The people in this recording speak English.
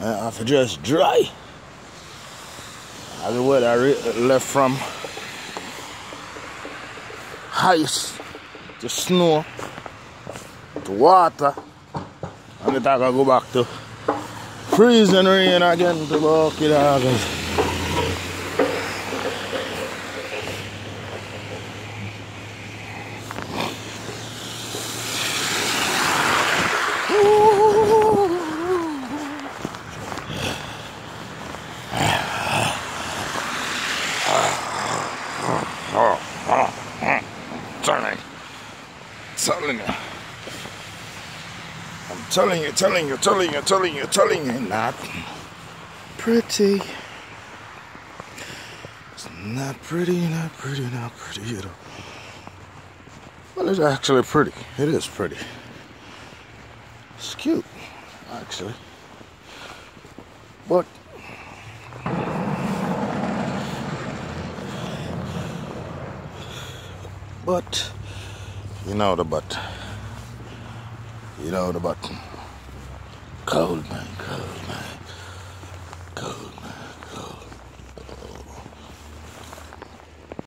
to dress dry. As the weather re- left from ice to snow to water. And it I go back to freezing rain again to walk it out. Oh, oh, oh, telling, telling you. I'm telling you, telling you, telling you, telling you, telling you, not pretty. It's not pretty, not pretty, not pretty at all. Well, it's actually pretty. It is pretty. It's cute, actually. But But you know the but. You know the but. Cold man, cold man.